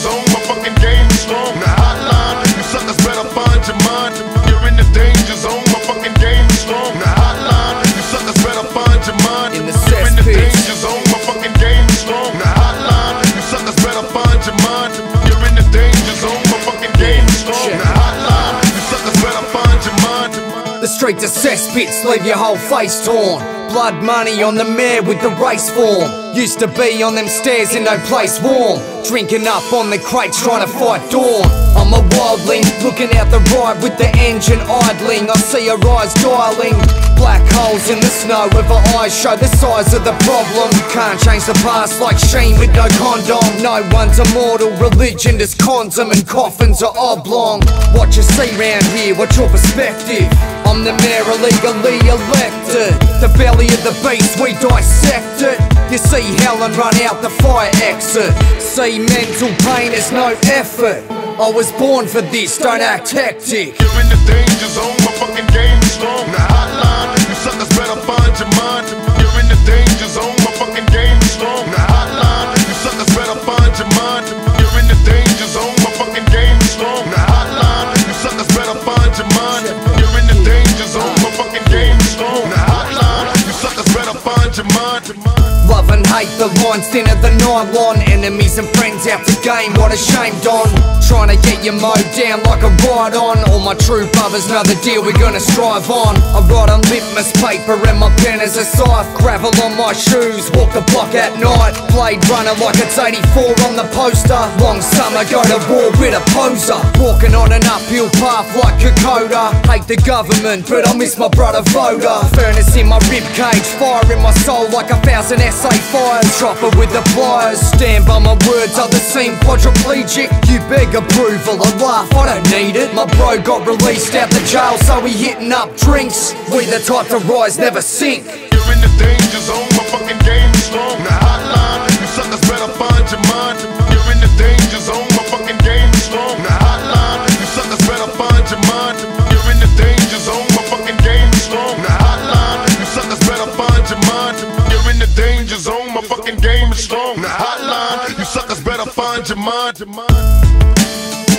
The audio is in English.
zone, my fucking game is strong. The hotline, you suckers better find your mind. You're in the danger zone, my fucking game is strong. The hotline, you suckers better find your mind. In the You're in the danger zone, my fucking game is strong. The hotline, you suckers better find your mind. You're in the danger zone, my fucking game is strong. The streets are cesspits, leave your whole face torn. Blood money on the mare with the race form. Used to be on them stairs in no place warm. Drinking up on the crates trying to fight dawn. I'm a wildling, looking out the ride with the engine idling. I see her eyes dialing. Black holes in the snow with her eyes show the size of the problem. You can't change the past like Sheen with no condom. No one's immortal, religion is condom and coffins are oblong. What you see round here, what's your perspective? I'm the mayor illegally elected. The belly of the beast, we dissect it. You see Helen run out the fire exit. See mental pain is no effort. I was born for this, don't act hectic. You're in the danger zone, my fucking game better find your mind. Love and hate, the lines thinner than nylon. Enemies and friends out to game, what a shame, Don. Trying to get your mowed down like a ride on. All my true brothers know the deal, we're gonna strive on. I write on litmus paper and my pen is a scythe. Gravel on my shoes, walk the block at night. Blade runner like it's 84 on the poster. Long summer, go to war with a poser. Walking on an uphill path like Kokoda. Hate the government, but I miss my brother voter. Furnace in my rib cage, fire in my soul like a thousand SA fires. Chopper with the pliers, stand by my words, others seem quadriplegic. You beg approval, I laugh, I don't need it. My bro got released out the jail, so we hitting up drinks. We the type to rise, never sink. You're in the danger zone, my fucking game is strong. Suckers better find your mind.